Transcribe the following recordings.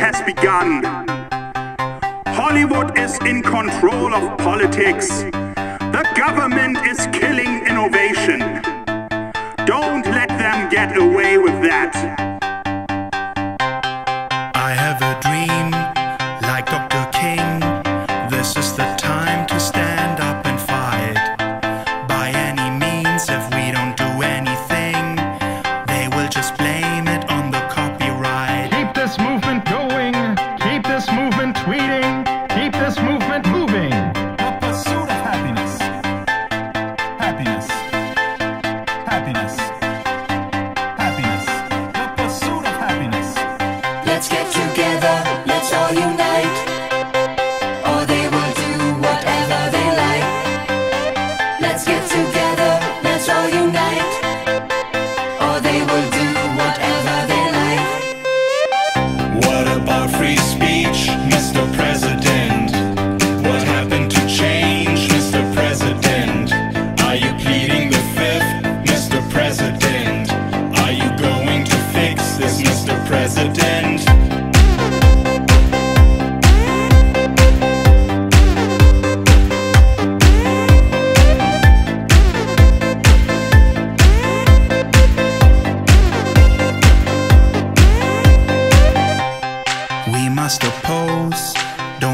has begun. Hollywood is in control of politics. The government is killing innovation. Don't let them get away with that.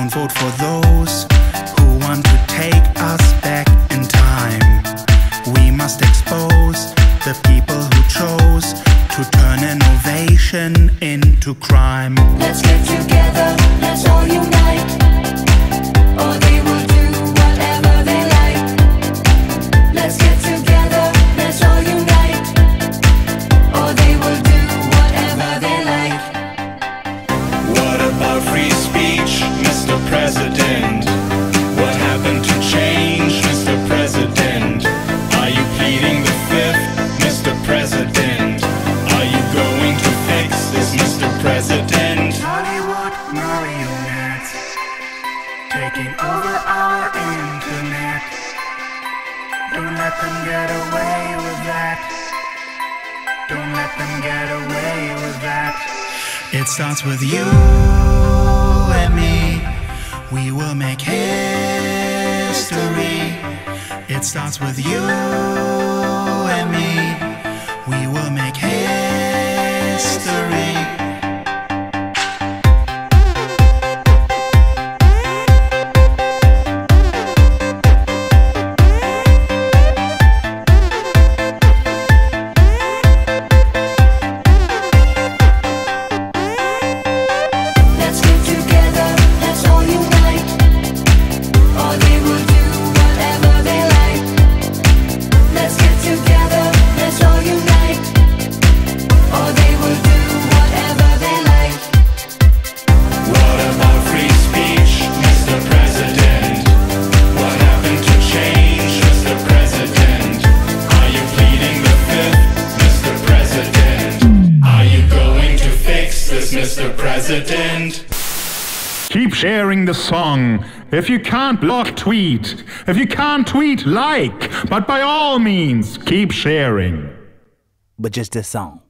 don't vote for those who want to take us back in time. We must expose the people. taking over our internet. Don't let them get away with that. Don't let them get away with that. It starts with you and me. We will make history. It starts with you. president. Keep sharing the song. If you can't block, tweet. If you can't tweet, like. But by all means, keep sharing. But just this song.